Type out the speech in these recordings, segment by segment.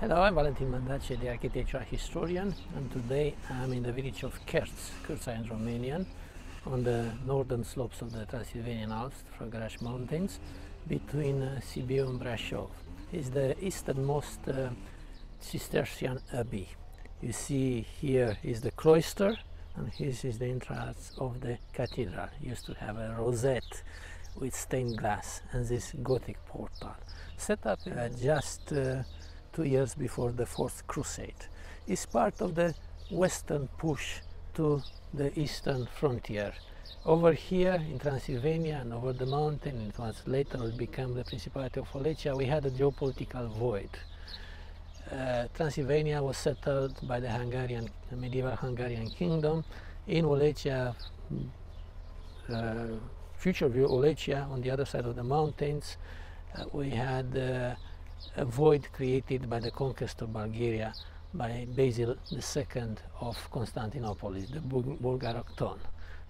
Hello, I'm Valentin Mandache, the architectural historian, and today I'm in the village of Cârța in Romanian, on the northern slopes of the Transylvanian Alps, the Făgăraș Mountains, between uh, Sibiu and Brașov. It's the easternmost uh, Cistercian abbey. You see here is the cloister, and this is the entrance of the cathedral. It used to have a rosette with stained glass and this Gothic portal, set up uh, just uh, two years before the Fourth Crusade. It's part of the western push to the eastern frontier. Over here in Transylvania and over the mountain, it was later will become the Principality of Wallachia, we had a geopolitical void. Uh, Transylvania was settled by the Hungarian, the medieval Hungarian kingdom. In Wallachia, uh, future Wallachia on the other side of the mountains, uh, we had uh, void created by the conquest of Bulgaria by Basil II of Constantinople, the Bulgarocton.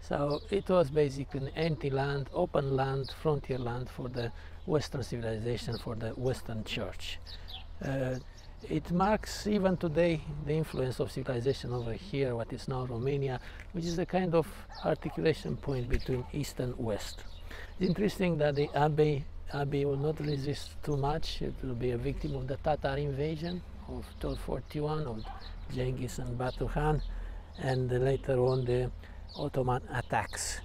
So it was basically an empty land, open land, frontier land for the Western civilization, for the Western Church. Uh, it marks even today the influence of civilization over here, what is now Romania, which is a kind of articulation point between East and West. It's interesting that the Abbey Abbey will not resist too much. It will be a victim of the Tatar invasion of 1241 of Genghis and Batu Khan, and later on the Ottoman attacks.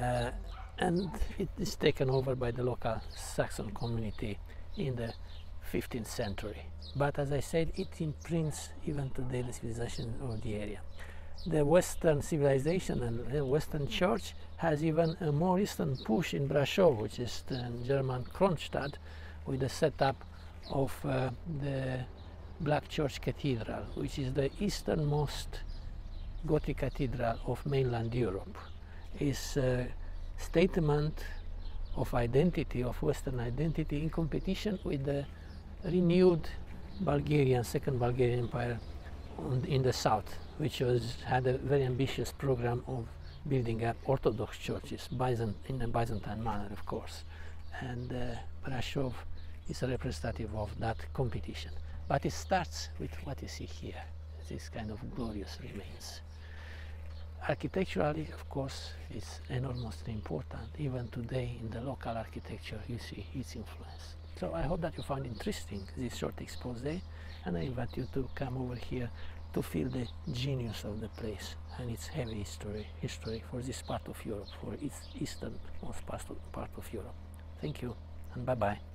Uh, and it is taken over by the local Saxon community in the 15th century. But as I said, it imprints even today the civilization of the area the Western civilization and the Western Church has even a more eastern push in Brasov, which is the German Kronstadt, with the setup of uh, the Black Church Cathedral, which is the easternmost Gothic cathedral of mainland Europe. Is a statement of identity, of Western identity, in competition with the renewed Bulgarian, Second Bulgarian Empire in the south, which was had a very ambitious program of building up Orthodox churches, Byzant, in a Byzantine manner, of course. And uh, Brasov is a representative of that competition. But it starts with what you see here, this kind of glorious remains. Architecturally, of course, it's enormously important. Even today in the local architecture, you see its influence. So I hope that you found interesting this short expose and I invite you to come over here to feel the genius of the place and its heavy history, history for this part of Europe, for its easternmost part of Europe. Thank you and bye-bye.